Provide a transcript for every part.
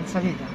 Ma che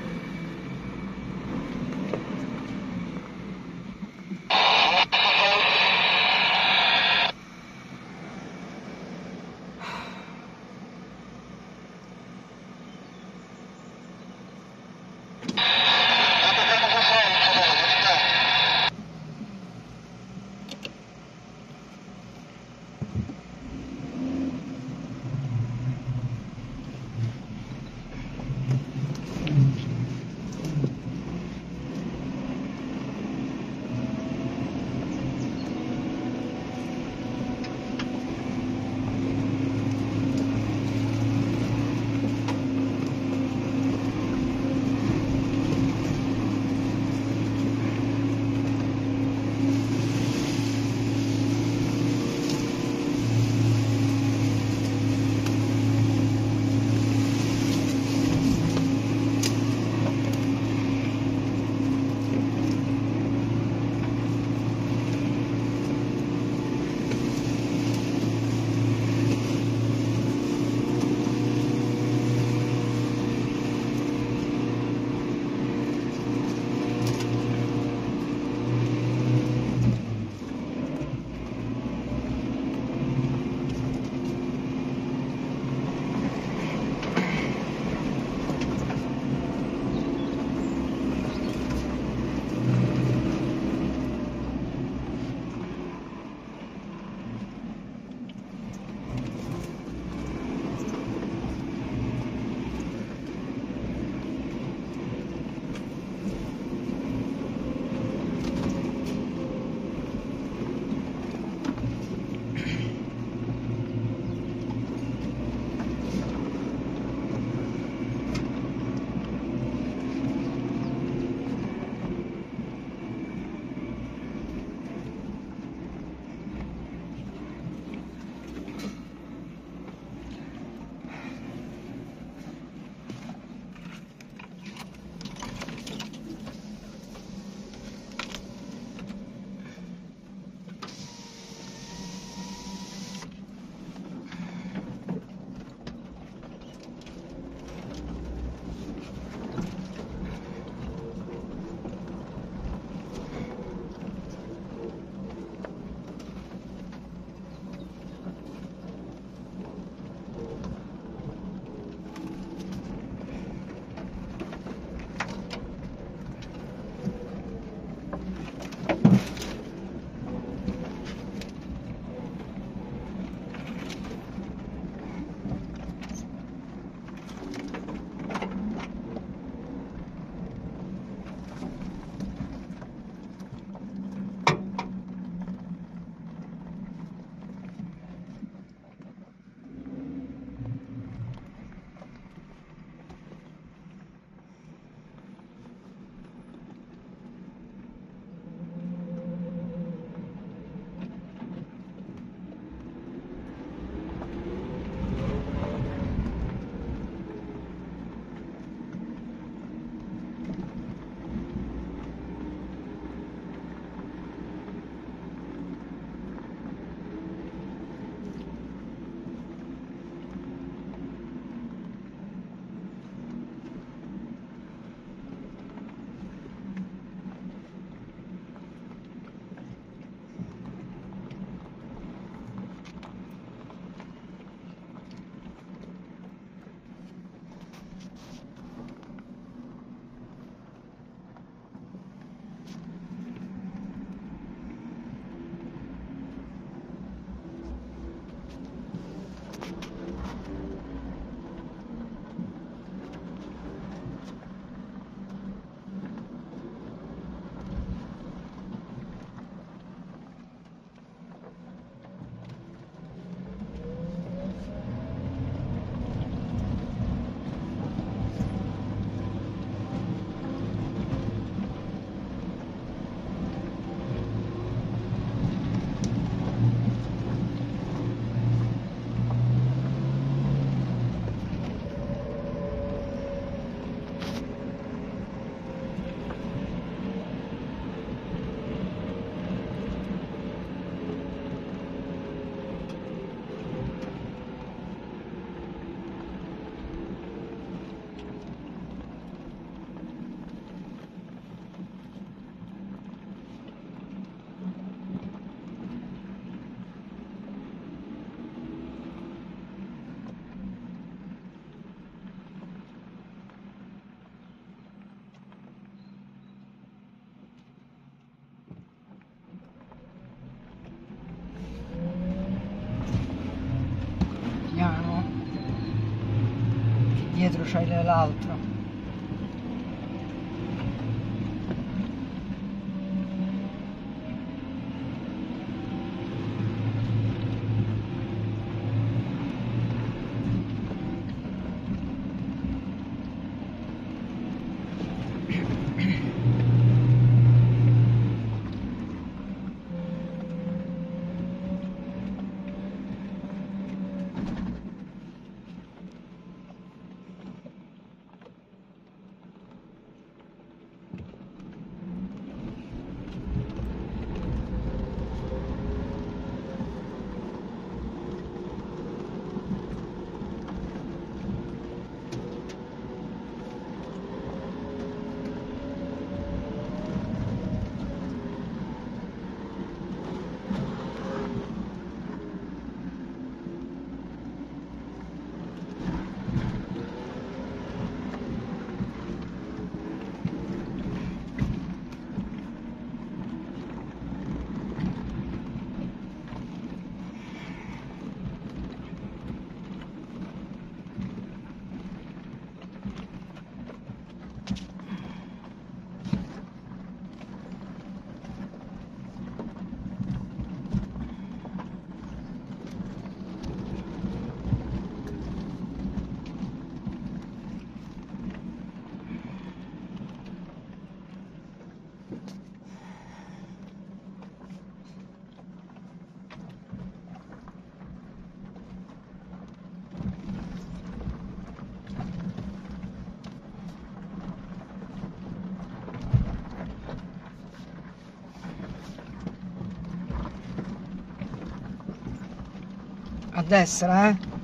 dietro c'hai l'altro a destra eh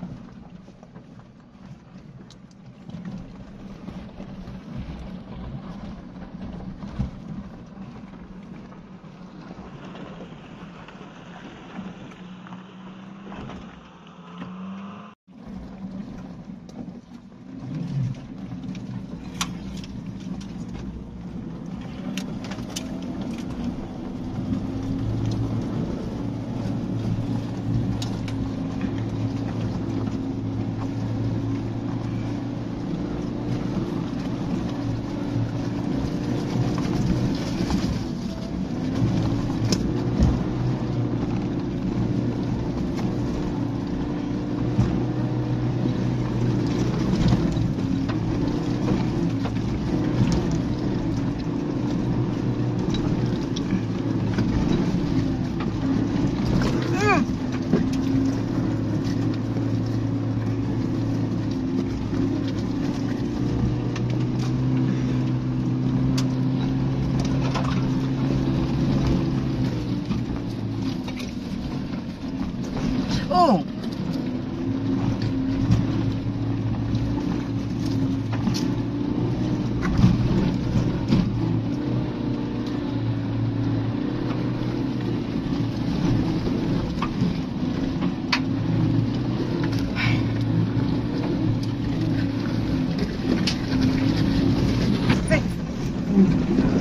Yeah.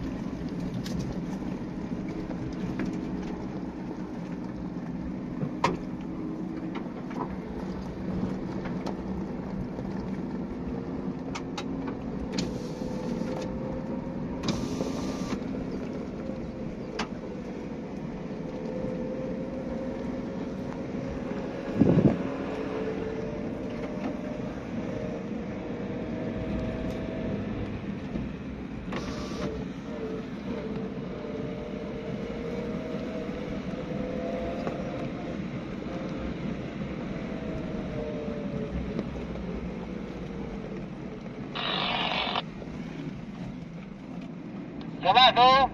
level